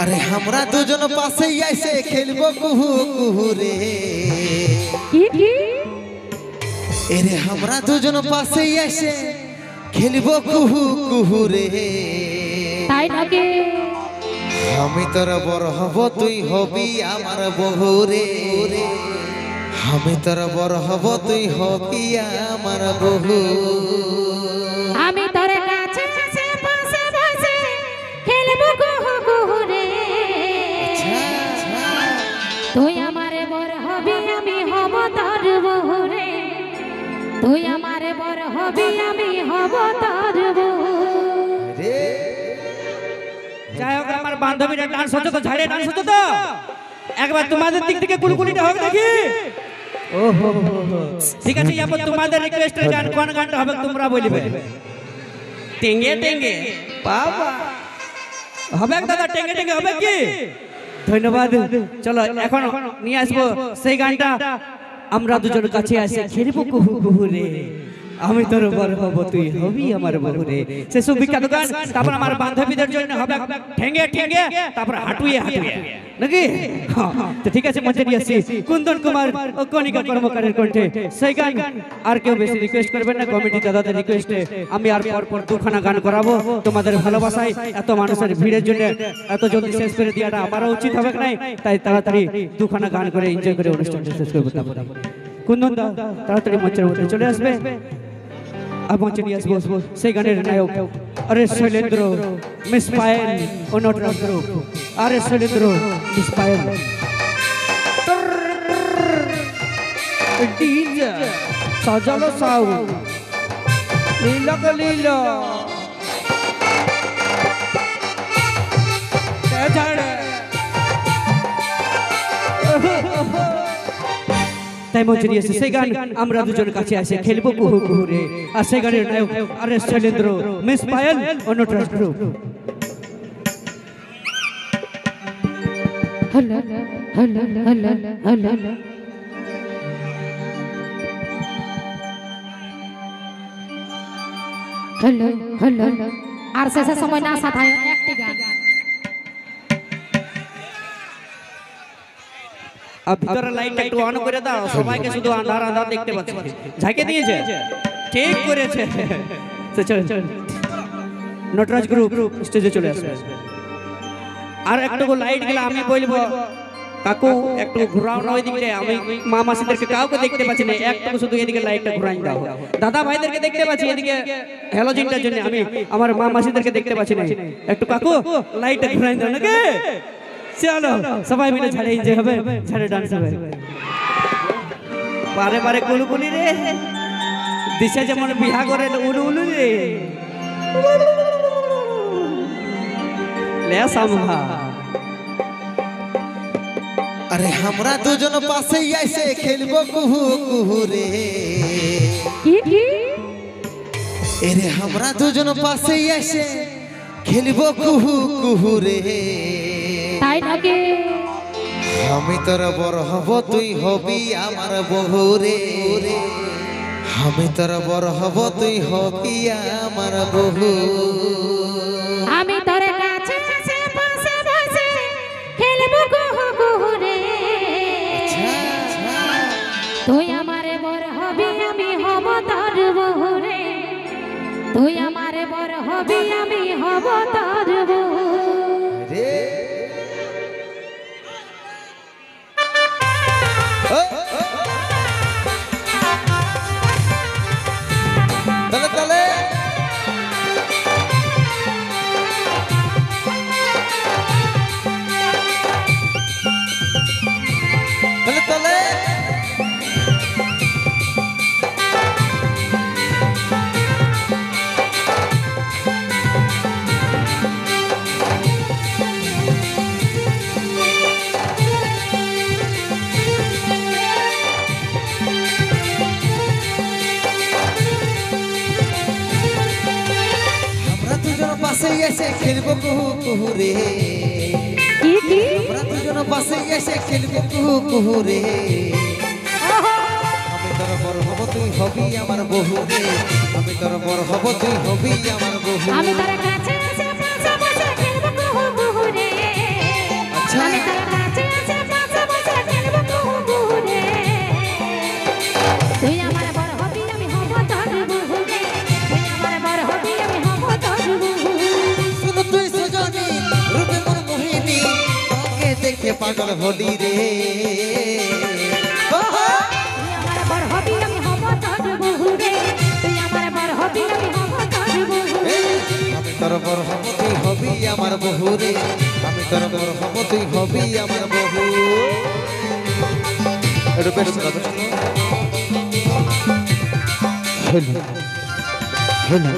আরে আমরা দুজন পাশে এসে খেলব কুহু কুহু রে। কি? কি এরে আমরা দুজন পাশে এসে খেলব কুহু কুহু রে। তাই নাকি? আমি তোর বড় হব তুই হবি আমার বহু রে। আমি তোর বড় হব তুই হবি আমার বহু তুই আমারে বড় হবি আমি হব তোর যাই হোক আমার বান্ধবীরা ডান্স হচ্ছে তো ঝাড়ে ডান্স হচ্ছে তো? একবার তোমাদের দিক থেকে কুলকুলিটা হোক দেখি। ওহো। ঠিক আছে এবার তোমাদের রিকোয়েস্টের গান কোন গানটা হবে তোমরা বলবে? টেঙ্গে টেঙ্গে। বাবা। হবে দাদা টেঙ্গে টেঙ্গে হবে কি? ধন্যবাদ। চলো এখন নিয়ে আসব সেই গানটা। আমরা দুজনের কাছে আসে খেলব কুহু কুহু রে আমি তোর বড় হব তুই হবি আমার বহু রে সে সব বিখ্যাত গান তারপর আমার বান্ধবীদের জন্য হবে ঠেঙ্গে ঠেঙ্গে তারপর হাঁটুয়ে হাঁটুয়ে। নাকি? হ্যাঁ, তো ঠিক আছে মঞ্চে নিয়ে আসছি কুন্দন কুমার ও কণিকা কর্মকারের কণ্ঠে। সেই গান আর কেউ বেশি রিকোয়েস্ট করবেন না কমিটি দাদাদের রিকোয়েস্টে আমি আর পর পর দুখানা গান করাবো। তোমাদের ভালোবাসায় এত মানুষের ভিড়ের জন্য এত জলদি শেষ করে দেওয়াটা আমারও উচিত হবে নাই। তাই তাড়াতাড়ি দুখানা গান করে এনজয় করে অনুষ্ঠানটা শেষ করব তারপরে। কুন্দন দা তাড়াতাড়ি মঞ্চের মধ্যে চলে আসবে। আর মঞ্চে নিয়ে আসব সেই গানের নায়ক আরে শৈলেন্দ্র মিস পায়েল ও নটরাজ গ্রুপ আরে শৈলেন্দ্র মিস পায়েল ডিজে সাজালো সাউন্ড লীলা লীলা তাই মঞ্চে নিয়ে এসে সেই গান আমরা দুজন কাছে আসে খেলব কুহু কুহু রে আর সেই গানের নায়ক R S Shailendra Miss Payel ও নটরাজ গ্রুপ হলো হলো হলো হলো হলো হলো আর শেষের সময় না সাথে একটি গান আর ভিতরে লাইটটা একটু অন করে দাও সবাইকে শুধু আন্ধার আন্ধার দেখতে পাচ্ছি। ঝাঁকে দিয়েছে? ঠিক করেছে। নটরাজ গ্রুপ স্টেজে চলে আসবে। আর একটু লাইট গেলে আমি বলব কাকু একটু ঘুরাও না ওইদিকে আমি মা মাসিদেরকে কাউকে দেখতে পাচ্ছি না একটু শুধু এদিকে লাইটটা ঘুরাই দাও। দাদা ভাইদেরকে দেখতে পাচ্ছি এদিকে হ্যালোজিনটার জন্য আমি আমার মা মাসিদেরকে দেখতে পাচ্ছি না। একটু কাকু লাইটটা ঘুরাই দাও নাকি? চলো সবাই মিলে ঝাড়ে এনজয় হবে ঝাড়ে ডান্স হবে। পারে পারে কুলকুলি রে। দিশা যেমন বিহা করে উলু উলু রে। লে সামহা। আরে আমরা দুজন পাশে এসে খেলব কুহু কুহু রে। কি কি? এরে আমরা দুজন পাশে এসে খেলব কুহু কুহু রে। তাই নাকি আমি তোর হব তুই হবি আমার বহু রে আমি তোর বড় হব তুই হবি আমার বহু আমি তোর কাছে কাছে পাশে বসে খেলব কুহু কুহু রে তুই আমারে বড় হবি আমি হব তোর বহু রে তুই আমারে বড় হবি আমি হব তোর কুহু তোমরা দুজন পাশে এসে খেলব কুহু কুহুরে। আমি তোর বড় হব তুই হবি আমার বহু রে আমি তোর বড় হব তুই হবি আমার বহু আমি তোর কাছে পাগল হলি রে। তোর আমার বর হবি বহু তুই হবি আমার রে। আমি তোর বর হব তুই হবি আমার বহু। Hello, hello.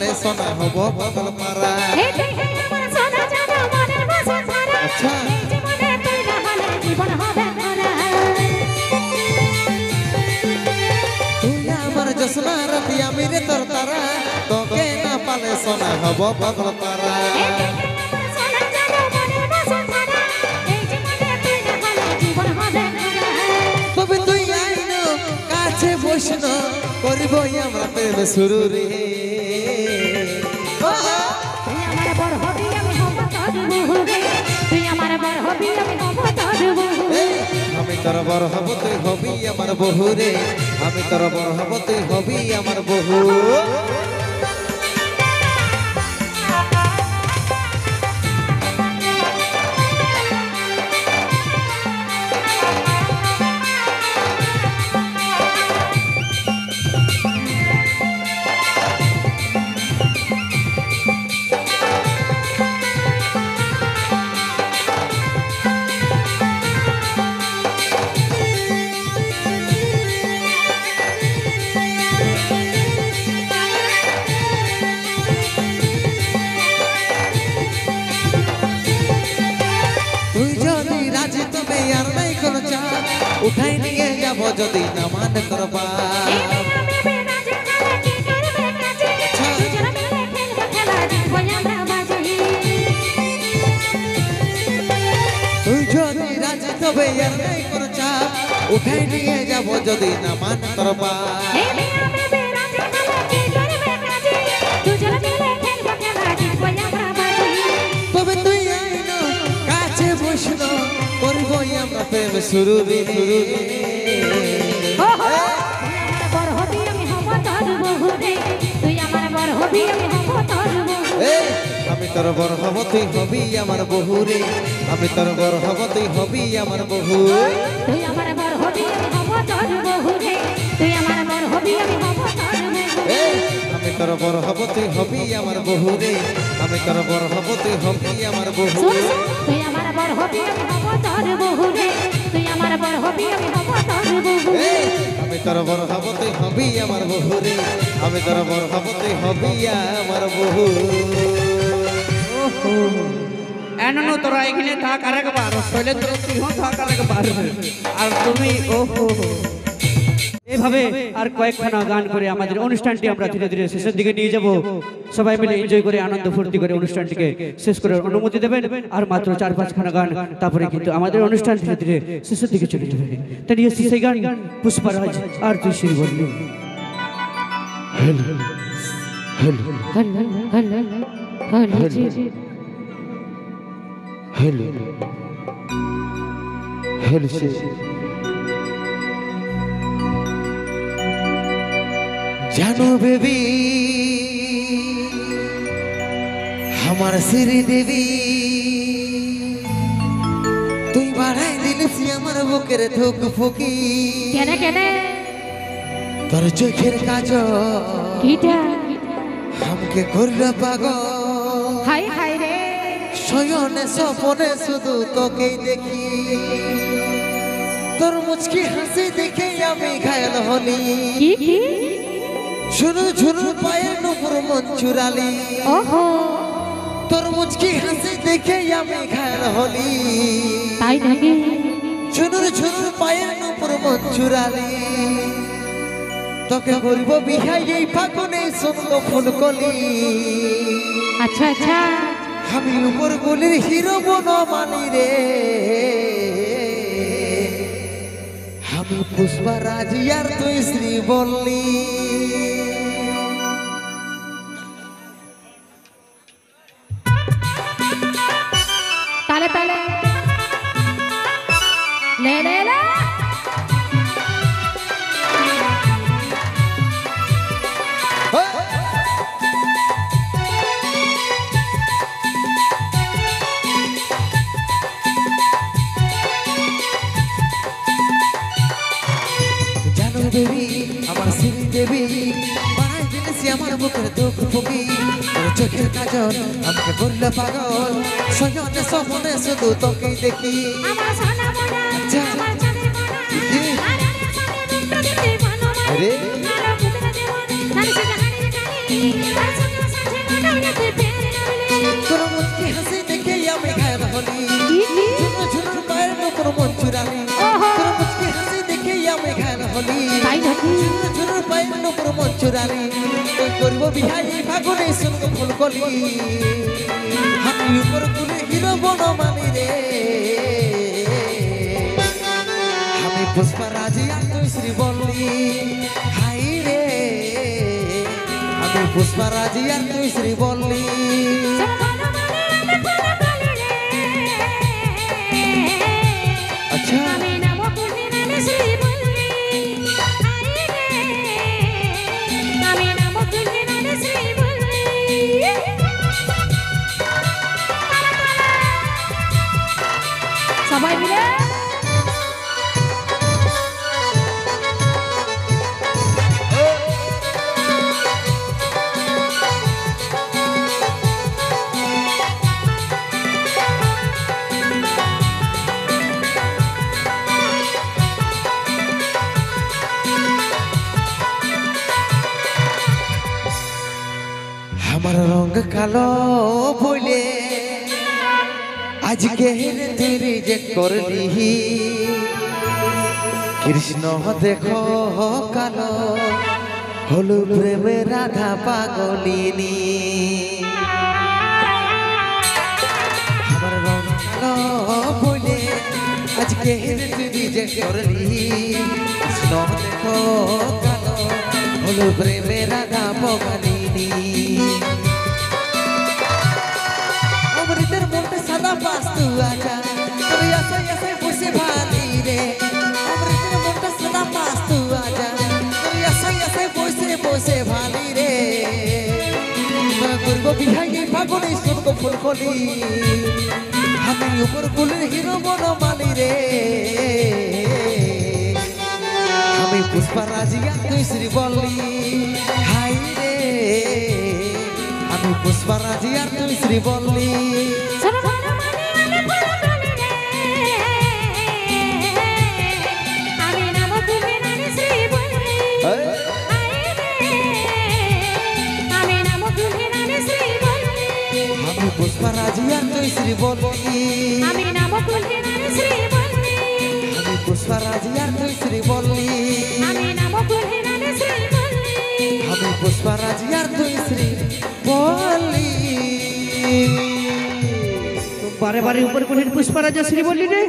পালে সোনা হব মনের বসুন্ধরা আচ্ছা। জসনা রাতি আমি রে তোর তারা তোকে না পালে সোনা হব হবে ভরা তবে তুই আইন কাছে বসন করিব আমরা প্রেম শুরু রে। তোর বর হব হবি আমার বহু রে আমি তোর বর হব হবি আমার বহু যদি রাজি তবে আর নাই কোনো চাপ উঠাই নিয়ে যাব যদি না মান করবা তুই যদি রাজি তবে আর নাই কোনো চাপ উঠাই নিয়ে যাব যদি না মান করবা শুরু শুরু আমি তোর বড় হব তুই হবি আমার বহু রে আমি তোর বড় হব তুই হবি আমার বহু তুই আমার বর হবি আমি হব তোর বহু রে তুই আমার বর হবি আমি হব তোর বহু আমি তোর বড় হব তুই হবি আমার বহু রে আমি তোর বড় হব তুই হবি আমার বহু তুই আমার বর হবি আমি হব তোর বহু রে আমার বর হবি আমি হব তোর বহু আমি তোর বড় হব তুই হবি আমার বহু রে। আমি তোর বড় হব তুই হবি আমার বহু এননো তোরা এখানে থাক আরেকবার শৈলেন্দ্র সিংহ থাক আরেকবার। আর তুমি ওহো। এভাবে আর কয়েকখানা গান করে আমাদের অনুষ্ঠানটি আমরা ধীরে ধীরে শেষের দিকে নিয়ে যাব সবাই মিলে এনজয় করে আনন্দ ফুর্তি করে অনুষ্ঠানটিকে শেষ করার অনুমতি দেবেন আর মাত্র চার পাঁচখানা গান তারপরে কিন্তু আমাদের অনুষ্ঠান ধীরে ধীরে শেষের দিকে চলে যাবে তাই নিয়ে সেই গান পুষ্পারাজ আর তুই শ্রী বললি হল হল হল জানো বেবি আমার শ্রী দেবী তুই বাড়াই দিলিস আমার বুকের ধুক ফুকি। কেনে কেনে? তোর চোখের কাজ আমাকে করল পাগল। হাই হাই রে। শয়নে স্বপনে শুধু তোকেই দেখি। তোর মুচকি হাসি দেখে আমি ঘায়ল হলি। কি? ঝুরু ঝুরু পায়ে নুপুর মন চুরালি ওহো। তোর মুচকি হাসি দেখে আমি ঘায়ল হলি। তাই নাকি? ঝুনুর ঝুনুর পায়ে নুপুর মন চুরালি তোকে করব বিহাই এই ফাগুনে শুনব ফুল কলি আচ্ছা আচ্ছা। আমি উপর গলির হিরো বন মানি রে। আমি পুষ্পা রাজিয়ার তুই শ্রী বললি। দেবী, আমার শ্রী দেবী বানাই দিনেছি আমার বুকের দুঃখ ভুগি। চোখের কাজল, আমাকে বললে পাগল সজনে সপনে শুধু তোকেই দেখি। আমার সোনা নবলে তোর মুচকি হাসি দেখে আমি ঘায়ল হলি। ঝুনু ঝুনুর পায়ের নপুর মন চুরালি তোর মুচকি হাসি দেখে আমি ঘায়ল হলি। তাই নাকি? পায়ের নপুর মন চুরালি তুই করব বিহাই ফাগুনে শুনক ফুল কলি হাতি উপর কুলে হিরো বনমানি রে। আমি পুষ্পা রাজি আর তুই শ্রী বললি হাই রে। আমি পুষ্পারাজি আর তুই শ্রী বললি কালো বলে আজকে তুই রিজেক্ট করলি। কৃষ্ণ দেখো কালো হলু প্রেমে রাধা পাগলিনী। আমার রঙ কালো বলে আজকে রিজেক্ট করলি। কৃষ্ণ দেখো কালো হলু প্রেমে রাধা পাগলিনী। আজা তোর আশাই আশাই বসে ভালি রে। অমৃতের মধ্যে সাদা পাস্তু আজা তোর আশাই আশাই বসে বসে ভালি রে। করব বিহাই ফাগুনে শুনব ফুল কলি আমি উপর কুলের হিরো বন মালি রে। আমি পুষ্পা রাজিয়া তুই শ্রী বললি হাই রে। আমি পুষ্পা রাজিয়া তুই শ্রী বললি আমি পুষ্পা রাজিয়া তুই শ্রী বললি আমি নাম পূর্ণিমা শ্রী বললি আমি পুষ্পা রাজিয়া তুই শ্রী বললি আমি নাম পূর্ণিমা শ্রী আমি পুষ্পা তুই শ্রী বারে বারে উপর কোণের পুষ্পারাজা শ্রী বললি রে।